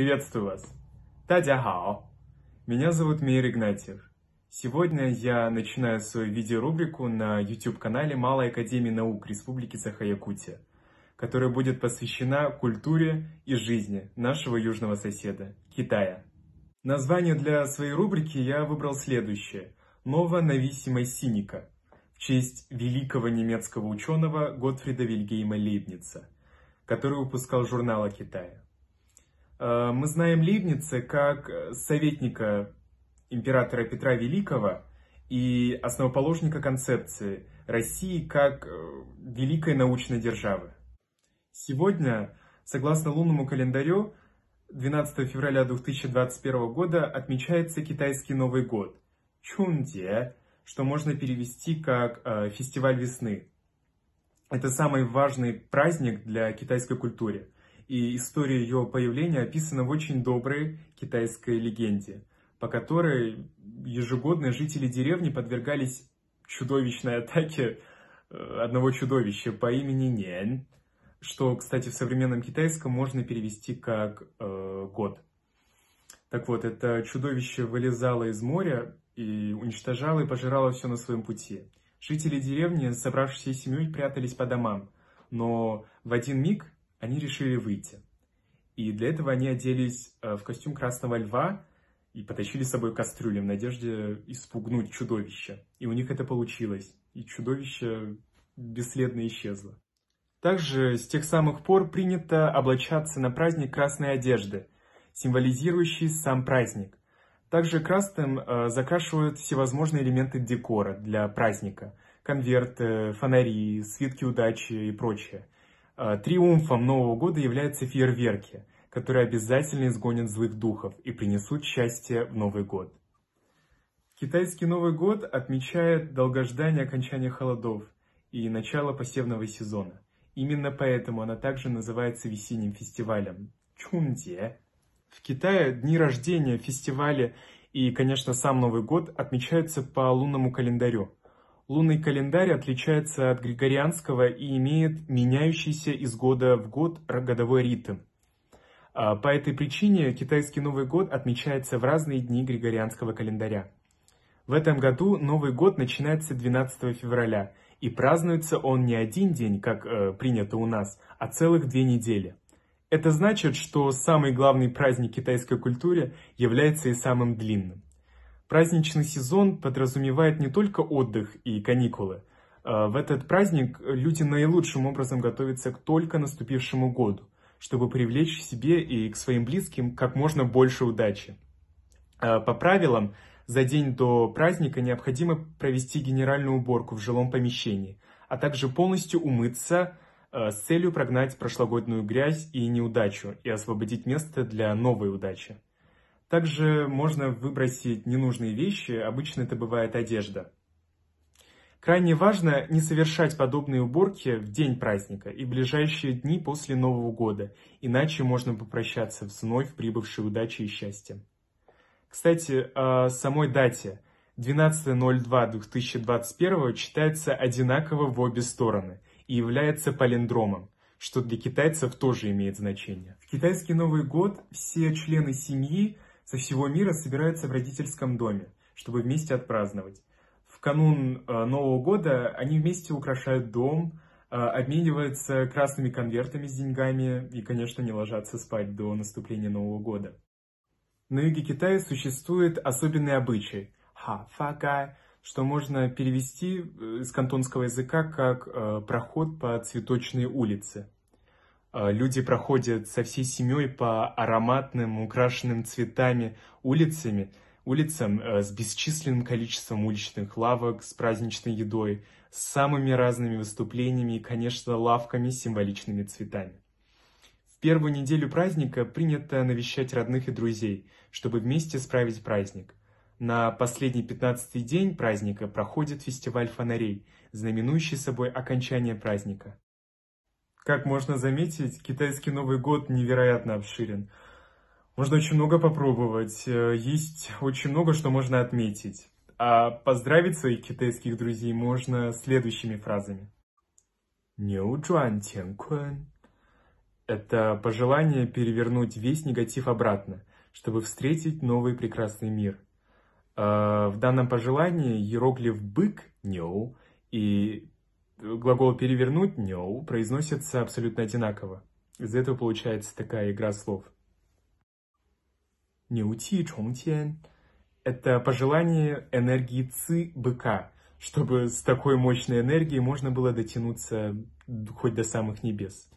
Приветствую вас! Тадя Меня зовут Мир Игнатьев. Сегодня я начинаю свою видеорубрику на YouTube-канале Малой Академии Наук Республики Саха-Якутия, которая будет посвящена культуре и жизни нашего южного соседа – Китая. Название для своей рубрики я выбрал следующее – «Нова Нависима Синика» в честь великого немецкого ученого Готфрида Вильгейма Лейбница, который выпускал журнал о Китае. Э, мы знаем Лейбница как советника императора Петра Великого и основоположника концепции России как э, великой научной державы. Сегодня, согласно лунному календарю, 12 февраля 2021 года отмечается китайский Новый год – Чунде, что можно перевести как э, «фестиваль весны». Это самый важный праздник для китайской культуры, и история ее появления описана в очень доброй китайской легенде – по которой ежегодно жители деревни подвергались чудовищной атаке э, одного чудовища по имени Нянь, что, кстати, в современном китайском можно перевести как э, год. Так вот, это чудовище вылезало из моря и уничтожало и пожирало все на своем пути. Жители деревни, собравшиеся семьей, прятались по домам, но в один миг они решили выйти. И для этого они оделись э, в костюм красного льва, и потащили с собой кастрюли в надежде испугнуть чудовище. И у них это получилось, и чудовище бесследно исчезло. Также с тех самых пор принято облачаться на праздник красной одежды, символизирующей сам праздник. Также красным э, закрашивают всевозможные элементы декора для праздника. Конверты, фонари, свитки удачи и прочее. Э, триумфом Нового года являются фейерверки – которые обязательно изгонят злых духов и принесут счастье в Новый год. Китайский Новый год отмечает долгождание окончания холодов и начало посевного сезона. Именно поэтому она также называется весенним фестивалем – Чунде. В Китае дни рождения, фестивали и, конечно, сам Новый год отмечаются по лунному календарю. Лунный календарь отличается от григорианского и имеет меняющийся из года в год годовой ритм – а, по этой причине китайский Новый год отмечается в разные дни григорианского календаря. В этом году Новый год начинается 12 февраля, и празднуется он не один день, как э, принято у нас, а целых две недели. Это значит, что самый главный праздник китайской культуры является и самым длинным. Праздничный сезон подразумевает не только отдых и каникулы. Э, в этот праздник люди наилучшим образом готовятся к только наступившему году чтобы привлечь себе и к своим близким как можно больше удачи. А, по правилам, за день до праздника необходимо провести генеральную уборку в жилом помещении, а также полностью умыться а, с целью прогнать прошлогоднюю грязь и неудачу и освободить место для новой удачи. Также можно выбросить ненужные вещи, обычно это бывает одежда. Крайне важно не совершать подобные уборки в день праздника и ближайшие дни после Нового года, иначе можно попрощаться с вновь прибывшей удачей и счастьем. Кстати, о самой дате 12.02.2021 читается одинаково в обе стороны и является палиндромом, что для китайцев тоже имеет значение. В китайский Новый год все члены семьи со всего мира собираются в родительском доме, чтобы вместе отпраздновать в канун э, Нового года они вместе украшают дом, э, обмениваются красными конвертами с деньгами и, конечно, не ложатся спать до наступления Нового года. На юге Китая существует особенный обычай – ха-фа-га, что можно перевести э, с кантонского языка как «проход по цветочной улице». Люди проходят со всей семьей по ароматным, украшенным цветами улицами – улицам э, с бесчисленным количеством уличных лавок, с праздничной едой, с самыми разными выступлениями и, конечно, лавками с символичными цветами. В первую неделю праздника принято навещать родных и друзей, чтобы вместе справить праздник. На последний пятнадцатый день праздника проходит фестиваль фонарей, знаменующий собой окончание праздника. Как можно заметить, китайский Новый год невероятно обширен. Можно очень много попробовать, э, есть очень много, что можно отметить. А поздравить своих китайских друзей можно следующими фразами. «Ню Чуан Тен Кун» — это пожелание перевернуть весь негатив обратно, чтобы встретить новый прекрасный мир. А, в данном пожелании иероглиф «бык» — «ню» и глагол «перевернуть» – «нёу» произносятся абсолютно одинаково. Из этого получается такая игра слов. «Нёу-ти чонг это пожелание энергии ци быка, чтобы с такой мощной энергией можно было дотянуться хоть до самых небес.